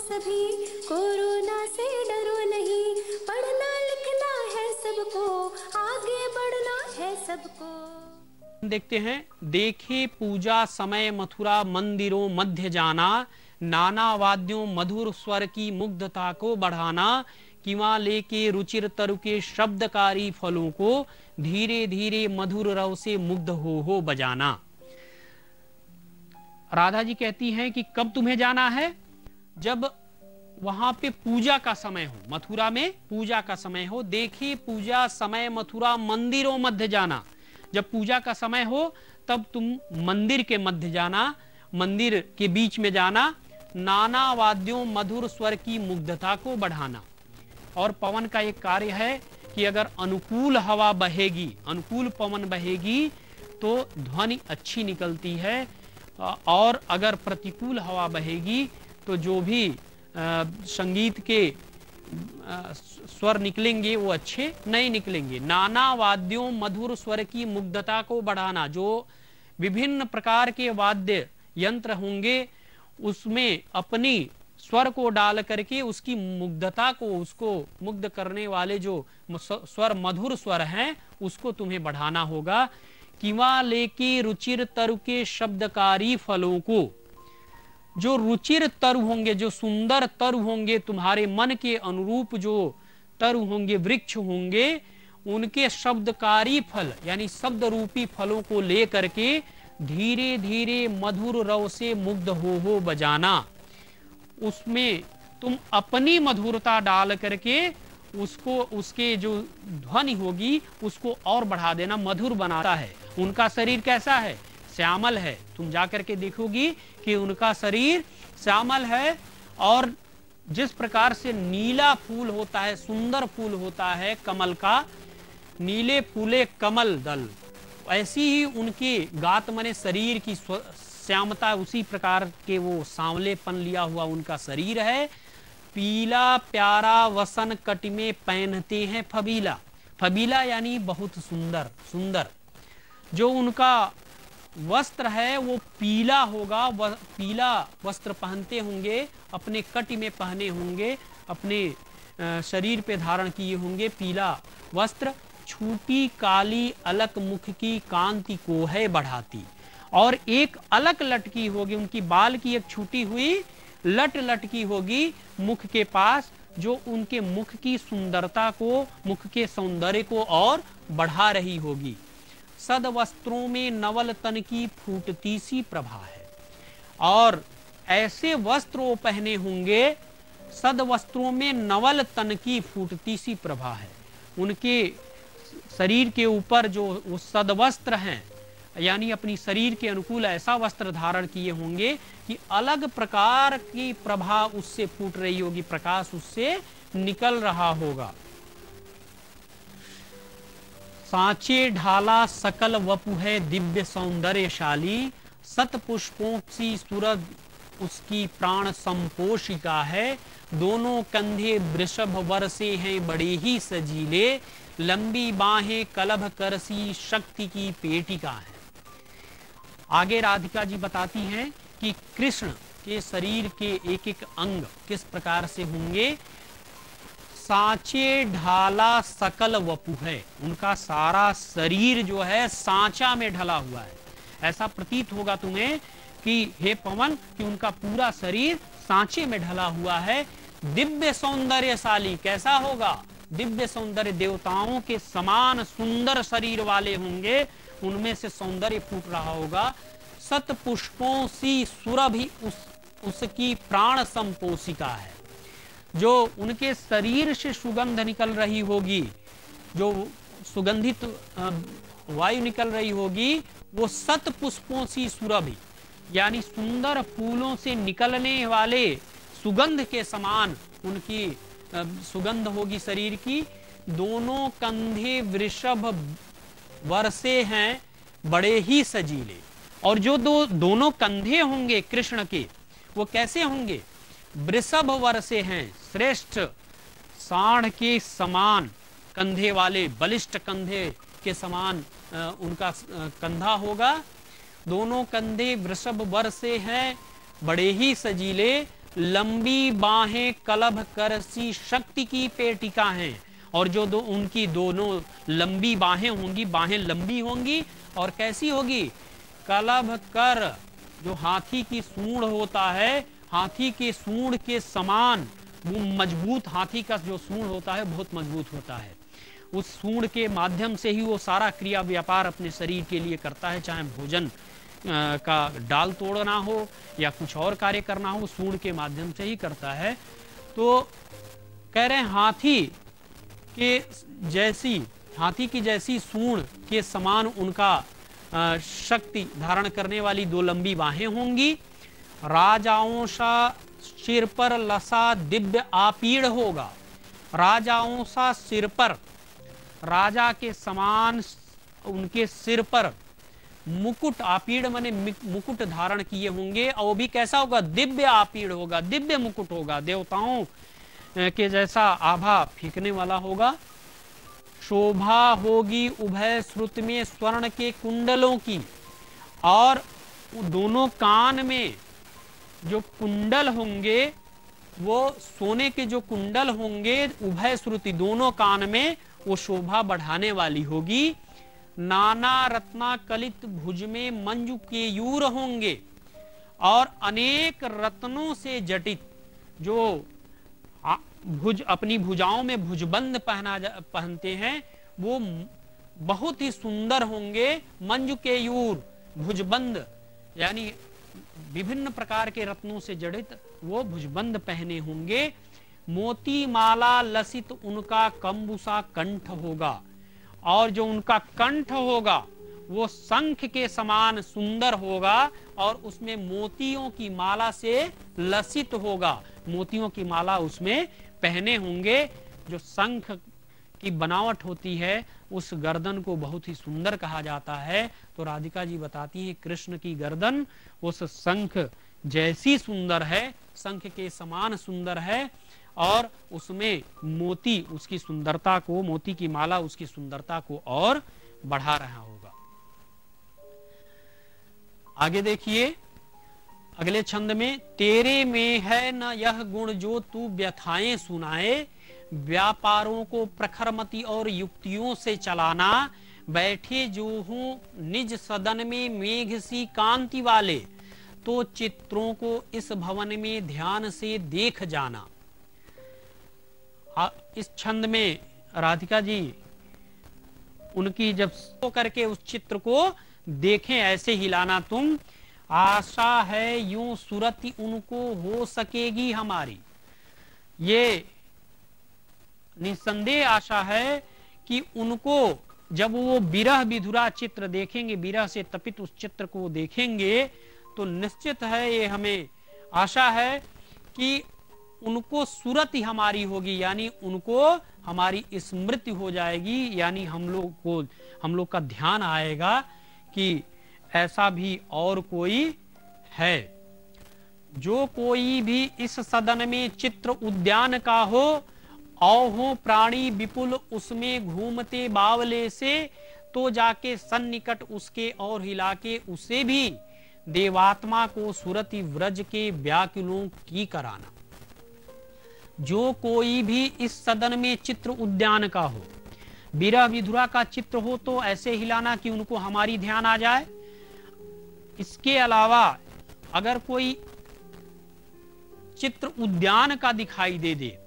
सभी। कोरोना से डरो नहीं। पढ़ना लिखना है सबको। आगे बढ़ना है सबको। देखते हैं। देखे पूजा समय मथुरा मंदिरों मध्य जाना। नाना वाद्यों मधुर स्वर की मुग्धता को बढ़ाना। किवा लेके रुचिर तरु के शब्दकारी फलों को धीरे धीरे मधुर रव से मुग्ध हो हो बजाना। राधा जी कहती हैं कि कब तुम्हें जाना है? जब वहाँ पे पूजा का समय हो, मथुरा में पूजा का समय हो देखिए पूजा समय मथुरा मंदिरों मध्य जाना। जब पूजा का समय हो, तब तुम मंदिर के मध्य जाना, मंदिर के बीच में जाना, नाना वाद्यों मधुर स्वर की मुग्धता को बढ़ाना। और पवन का एक कार्य है कि अगर अनुकूल हवा बहेगी, अनुकूल पवन बहेगी तो ध्वनि अच्छी निकलती है। और अगर प्रतिकूल हवा बहेगी तो जो भी संगीत के स्वर निकलेंगे, वो अच्छे नहीं निकलेंगे। नाना वाद्यों मधुर स्वर की मुग्धता को बढ़ाना, जो विभिन्न प्रकार के वाद्य यंत्र होंगे, उसमें अपनी स्वर को डाल करके उसकी मुग्धता को, उसको मुग्ध करने वाले जो स्वर, मधुर स्वर हैं, उसको तुम्हें बढ़ाना होगा। किवा लेके रुचिर तरु के शब्दकारी फलों को। जो रुचिर तरु होंगे, जो सुंदर तरु होंगे, तुम्हारे मन के अनुरूप जो तरु होंगे, वृक्ष होंगे, उनके शब्दकारी फल, यानी शब्द रूपी फलों को लेकर के धीरे धीरे मधुर रव से मुग्ध हो हो बजाना। उसमें तुम अपनी मधुरता डाल करके उसको, उसके जो ध्वनि होगी, उसको और बढ़ा देना, मधुर बनाता है। उनका शरीर कैसा है? श्यामल है। तुम जाकर के देखोगी कि उनका शरीर श्यामल है और जिस प्रकार से नीला फूल होता है, सुंदर फूल होता है कमल का, नीले फूले कमल दल। ऐसी ही उनके गात मने शरीर की श्यामता उसी प्रकार के वो सांवलेपन लिया हुआ उनका शरीर है। पीला प्यारा वसन कट में पहनते हैं फबीला। फबीला यानी बहुत सुंदर सुंदर। जो उनका वस्त्र है वो पीला होगा व, पीला वस्त्र पहनते होंगे अपने कट में पहने होंगे अपने शरीर पे धारण किए होंगे पीला वस्त्र। छूटी काली अलक मुख की कांति को है बढ़ाती। और एक अलक लटकी होगी उनकी बाल की एक छूटी हुई लट लटकी होगी मुख के पास जो उनके मुख की सुंदरता को मुख के सौंदर्य को और बढ़ा रही होगी। सद वस्त्रों में नवल तन की फूटती सी प्रभा है। और ऐसे वस्त्र वो पहने होंगे सद वस्त्रों में नवल तन की फूटती सी प्रभा है। उनके शरीर के ऊपर जो वो सदवस्त्र हैं, यानी अपनी शरीर के अनुकूल ऐसा वस्त्र धारण किए होंगे कि अलग प्रकार की प्रभा उससे फूट रही होगी, प्रकाश उससे निकल रहा होगा। सांचे ढाला सकल वपु है दिव्य सौंदर्यशाली। सत पुष्पों सी सूरज उसकी प्राण संपोषिका है। दोनों कंधे वृषभ वर्षे हैं बड़े ही सजीले। लंबी बाहें कलभ करसी शक्ति की पेटिका है। आगे राधिका जी बताती हैं कि कृष्ण के शरीर के एक एक अंग किस प्रकार से होंगे? सांचे ढाला सकल वपु है। उनका सारा शरीर जो है सांचा में ढला हुआ है। ऐसा प्रतीत होगा तुम्हें कि हे पवन, कि उनका पूरा शरीर सांचे में ढला हुआ है। दिव्य सौंदर्यशाली कैसा होगा? दिव्य सौंदर्य देवताओं के समान सुंदर शरीर वाले होंगे। उनमें से सौंदर्य फूट रहा होगा। सत पुष्पों सी सुरभि उस, उसकी प्राण संपोषिका है। जो उनके शरीर से सुगंध निकल रही होगी, जो सुगंधित वायु निकल रही होगी, वो सत पुष्पों सी सुरभि, यानी सुंदर फूलों से निकलने वाले सुगंध के समान उनकी सुगंध होगी शरीर की। दोनों कंधे वृषभ वर्षे हैं, बड़े ही सजीले। और जो दो, दोनों कंधे होंगे कृष्ण के, वो कैसे होंगे? वृषभ वर्षे हैं, श्रेष्ठ साढ़ के समान, कंधे वाले, बलिष्ठ कंधे के समान उनका कंधा होगा। दोनों कंधे वृषभ वर्षे हैं, बड़े ही सजीले, लंबी बाहें कलभ करसी शक्ति की पेटिका हैं। और जो दो, उनकी दोनों लंबी बाहें होंगी, बाहें लंबी होंगी, और कैसी होगी? कलभ कर, जो हाथी की सूंड होता है हाथी के सूंड के समान वो मज़बूत हाथी का जो सूंड होता है, बहुत मज़बूत होता है। उस सूंड के माध्यम से ही वो सारा क्रिया व्यापार अपने शरीर के लिए करता है, चाहे भोजन का डाल तोड़ना हो या कुछ और कार्य करना हो, सूंड के माध्यम से ही करता है। तो कह रहे हैं, हाथी के जैसी, हाथी की जैसी सूंड के समान उनका शक्ति धारण करने वाली दो लंबी बाहें होंगी। राजाओं सा सिर पर लसा दिव्य आपीड़ होगा। राजाओं सा सिर पर, राजा के समान उनके सिर पर मुकुट आपीड़, माने मुकुट धारण किए होंगे। और भी कैसा होगा? दिव्य आपीड़ होगा, दिव्य मुकुट होगा। देवताओं के जैसा आभा फेंकने वाला होगा। शोभा होगी उभय श्रुत में स्वर्ण के कुंडलों की। और दोनों कान में जो कुंडल होंगे, वो सोने के जो कुंडल होंगे, उभय श्रुति दोनों कान में, वो शोभा बढ़ाने वाली होगी। नाना रत्ना कलित भुज में मंजू के यूर होंगे और अनेक रत्नों से जटित जो भुज, अपनी भुजाओं में भुजबंद पहना पहनते हैं, वो बहुत ही सुंदर होंगे। मंजू के यूर, भुजबंद, यानी विभिन्न प्रकार के रत्नों से जड़ित वो भुजबंद पहने होंगे। मोती माला लसित उनका कंबुसा कंठ होगा। और जो उनका कंठ होगा, वो शंख के समान सुंदर होगा और उसमें मोतियों की माला से लसित होगा। मोतियों की माला उसमें पहने होंगे। जो शंख की बनावट होती है उस गर्दन को बहुत ही सुंदर कहा जाता है। तो राधिका जी बताती है, कृष्ण की गर्दन उस शंख जैसी सुंदर है, शंख के समान सुंदर है और उसमें मोती, उसकी सुंदरता को, मोती की माला उसकी सुंदरता को और बढ़ा रहा होगा। आगे देखिए, अगले छंद में, तेरे में है न यह गुण जो तू व्यथाएँ सुनाए व्यापारों को प्रखरमती और युक्तियों से चलाना, बैठे जो हूँ निज सदन में मेघ सी कांति वाले तो चित्रों को इस भवन में ध्यान से देख जाना। इस छंद में, राधिका जी, उनकी जब सो करके उस चित्र को देखें, ऐसे हिलाना तुम, आशा है यूँ सुरति उनको हो सकेगी हमारी। ये निसंदेह आशा है कि उनको जब वो विरह विधुरा चित्र देखेंगे, बिरह से तपित उस चित्र को देखेंगे तो निश्चित है ये हमें आशा है कि उनको सूरत ही हमारी होगी, यानी उनको हमारी स्मृति हो जाएगी, यानी हम लोग को, हम लोग का ध्यान आएगा कि ऐसा भी और कोई है। जो कोई भी इस सदन में चित्र उद्यान का हो औ प्राणी विपुल उसमें घूमते बावले से तो जाके सन्निकट उसके और हिला के उसे भी। देवात्मा को सुरति व्रज के व्याकुलों की कराना। जो कोई भी इस सदन में चित्र उद्यान का हो बीरा विधुरा का चित्र हो तो ऐसे हिलाना कि उनको हमारी ध्यान आ जाए। इसके अलावा, अगर कोई चित्र उद्यान का दिखाई दे दे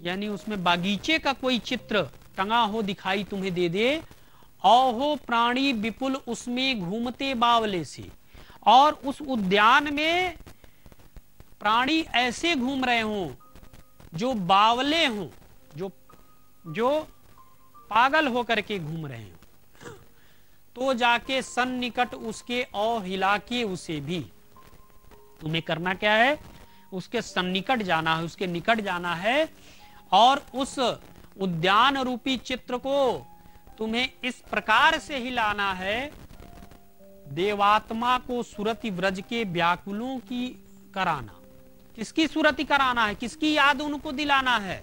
यानी उसमें बागीचे का कोई चित्र टंगा हो दिखाई तुम्हें दे दे औहो प्राणी विपुल उसमें घूमते बावले से। और उस उद्यान में प्राणी ऐसे घूम रहे हों, जो बावले हों, जो जो पागल होकर के घूम रहे हैं। तो जाके सन्निकट उसके और हिला के उसे भी। तुम्हें करना क्या है? उसके सन्निकट जाना है, उसके निकट जाना है और उस उद्यान रूपी चित्र को तुम्हें इस प्रकार से हिलाना है, देवात्मा को सुरति व्रज के व्याकुलों की कराना। किसकी सूरती कराना है? किसकी याद उनको दिलाना है?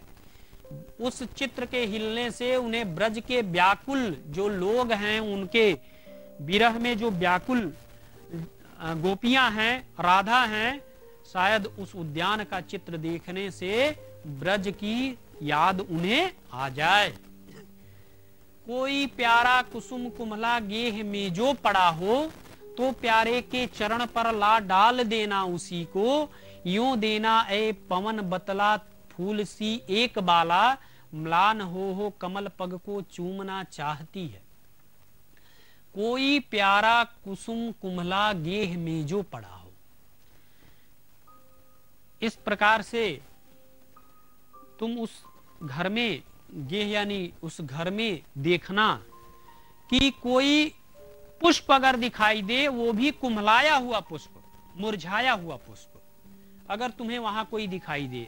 उस चित्र के हिलने से उन्हें ब्रज के व्याकुल जो लोग हैं, उनके विरह में जो व्याकुल गोपियाँ हैं, राधा हैं, शायद उस उद्यान का चित्र देखने से ब्रज की याद उन्हें आ जाए। कोई प्यारा कुसुम कुमला गेह में जो पड़ा हो तो प्यारे के चरण पर ला डाल देना उसी को। यूँ देना ए पवन बतला फूल सी एक बाला, म्लान हो हो कमल पग को चूमना चाहती है। कोई प्यारा कुसुम कुमला गेह में जो पड़ा हो। इस प्रकार से तुम उस घर में गेह यानी उस घर में देखना कि कोई पुष्प अगर दिखाई दे, वो भी कुम्हलाया हुआ पुष्प, मुरझाया हुआ पुष्प। अगर तुम्हें वहाँ कोई दिखाई दे,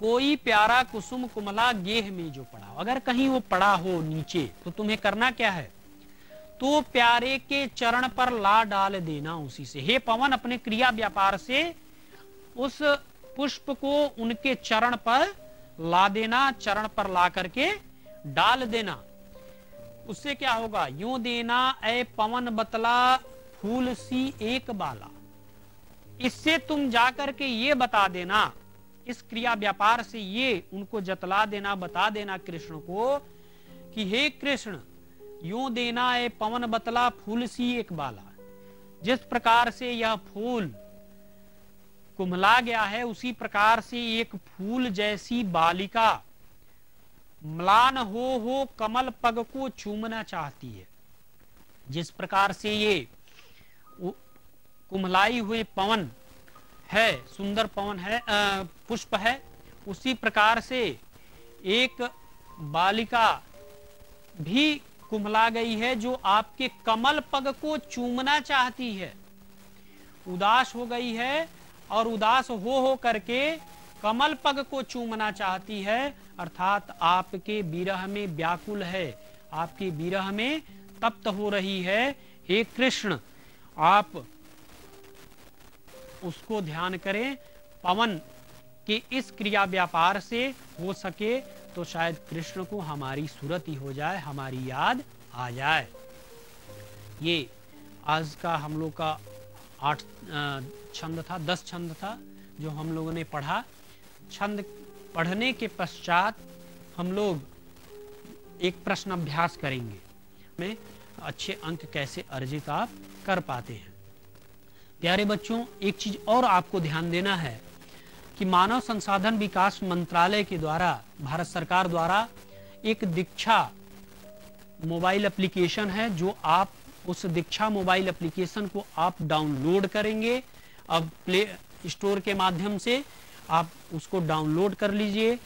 कोई प्यारा कुसुम कुमला गेह में जो पड़ा हो, अगर कहीं वो पड़ा हो नीचे तो तुम्हें करना क्या है? तो प्यारे के चरण पर ला डाल देना उसी से। हे पवन, अपने क्रिया व्यापार से उस पुष्प को उनके चरण पर ला देना, चरण पर ला करके डाल देना। उससे क्या होगा? यूँ देना ए पवन बतला फूल सी एक बाला। इससे तुम जाकर के ये बता देना, इस क्रिया व्यापार से ये उनको जतला देना, बता देना कृष्ण को कि हे कृष्ण, यूँ देना ए पवन बतला फूल सी एक बाला। जिस प्रकार से यह फूल कुमला गया है, उसी प्रकार से एक फूल जैसी बालिका। म्लान हो हो कमल पग को चूमना चाहती है। जिस प्रकार से ये कुमलाई हुए पवन है, सुंदर पवन है पुष्प है, उसी प्रकार से एक बालिका भी कुमला गई है, जो आपके कमल पग को चूमना चाहती है। उदास हो गई है और उदास हो हो करके कमल पग को चूमना चाहती है, अर्थात आपके विरह में व्याकुल है। आपके विरह में तप्त हो रही है। हे कृष्ण, आप उसको ध्यान करें, पवन के इस क्रिया व्यापार से हो सके तो शायद कृष्ण को हमारी सूरत ही हो जाए, हमारी याद आ जाए। ये आज का हम लोग का आठ छंद था, दस छंद था जो हम लोगों ने पढ़ा। छंद पढ़ने के पश्चात हम लोग एक प्रश्न अभ्यास करेंगे। में अच्छे अंक कैसे अर्जित आप कर पाते हैं। प्यारे बच्चों, एक चीज़ और आपको ध्यान देना है कि मानव संसाधन विकास मंत्रालय के द्वारा, भारत सरकार द्वारा एक दीक्षा मोबाइल एप्लीकेशन है जो आप उस दीक्षा मोबाइल एप्लीकेशन को आप डाउनलोड करेंगे। अब प्ले स्टोर के माध्यम से आप उसको डाउनलोड कर लीजिए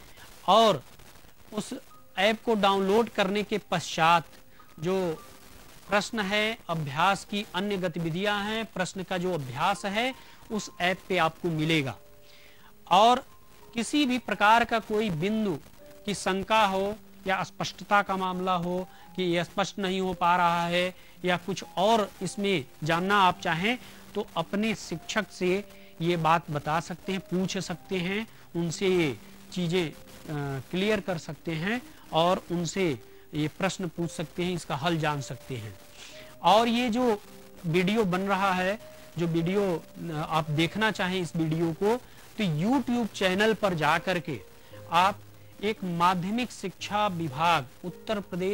और उस ऐप को डाउनलोड करने के पश्चात जो प्रश्न है, अभ्यास की अन्य गतिविधियाँ हैं, प्रश्न का जो अभ्यास है, उस ऐप पे आपको मिलेगा। और किसी भी प्रकार का कोई बिंदु की शंका हो या स्पष्टता का मामला हो कि यह स्पष्ट नहीं हो पा रहा है या कुछ और इसमें जानना आप चाहें तो अपने शिक्षक से ये बात बता सकते हैं, पूछ सकते हैं, उनसे ये चीज़ें क्लियर कर सकते हैं और उनसे ये प्रश्न पूछ सकते हैं, इसका हल जान सकते हैं। और ये जो वीडियो बन रहा है, जो वीडियो आप देखना चाहें इस वीडियो को तो YouTube चैनल पर जा करके आप एक माध्यमिक शिक्षा विभाग, उत्तर प्रदेश